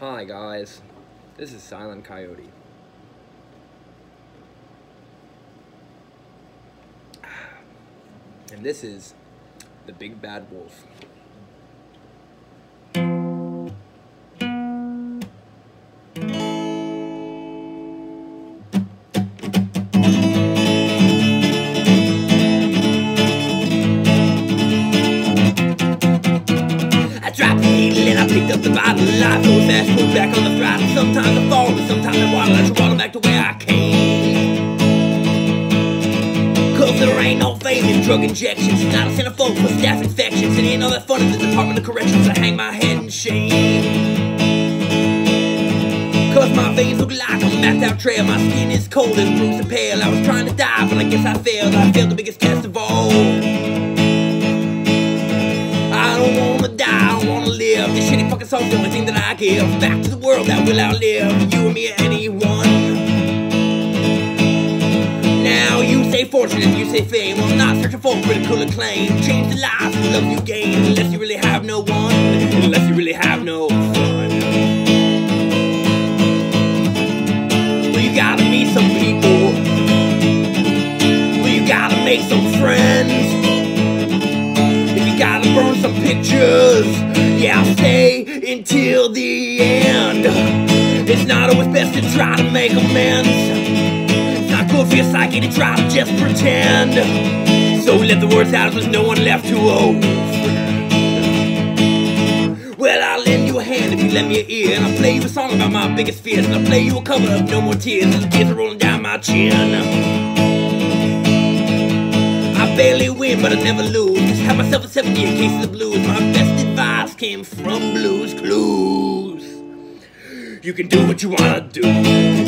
Hi guys, this is Silent Coyote. And this is the Big Bad Wolf. Up the bottle. Life goes fast, put back on the throttle. Sometimes I fall, but sometimes I waddle. I waddle back to where I came. Cause there ain't no fame in drug injections. Not a centerfold for staph infections. And ain't all that fun in the Department of Corrections. I hang my head in shame. Cause my veins look like a mapped out trail. My skin is cold and bruised and pale. I was trying to die, but I guess I failed. I failed the biggest test of all. Shitty fucking song's the only thing that I give back to the world that will outlive you and me or anyone. Now you say fortune and you say fame. well, I'm not searching for critical acclaim. Change the lives and love you gain, unless you really have no one, unless you really have no fun. Well, you gotta meet some people. Well, you gotta make some friends. If you gotta burn some pictures, yeah, I'll stay until the end. It's not always best to try to make amends. It's not good for your psyche to try to just pretend. So let the words out there's no one left to hold. Well, I'll lend you a hand if you lend me an ear, and I'll play you a song about my biggest fears, and I'll play you a cover of No More Tears, and the tears are rolling down my chin. I barely win, but I never lose. Just have myself a 70 in case of the blues. My best came from Blue's Clues. You can do what you wanna do,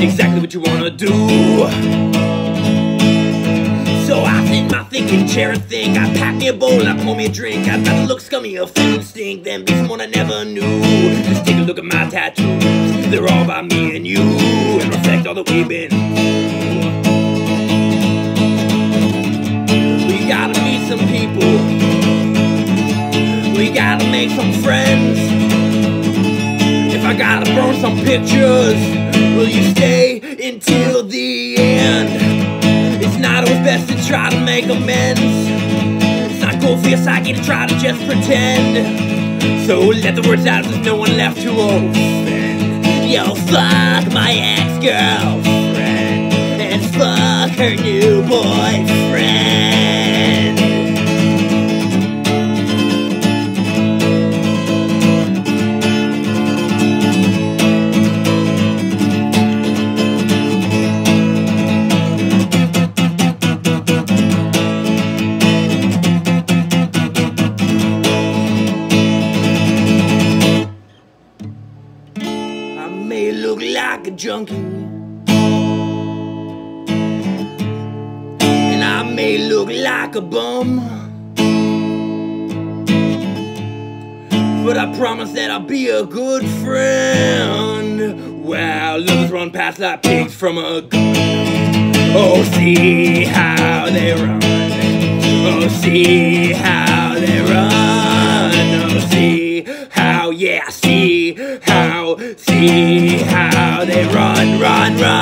exactly what you wanna do. So I sit in my thinking chair and think. I pack me a bowl I pour me a drink. I'd rather look scummy, offend and stink than be someone I never knew. Just take a look at my tattoos. They're all about me and you, and reflect all that we've been. We gotta meet some people. We gotta make some friends. If I gotta burn some pictures, will you stay until the end? It's not always best to try to make amends. It's not cool for your psyche to try to just pretend. So let the words out there's no one left to offend. Yo, fuck my ex-girlfriend junkie. And I may look like a bum. But I promise that I'll be a good friend. Wow, lovers run past like pigs from a gun. Oh, see how they run. Oh, see how they run. Oh, see how, yeah, see how, see run, run.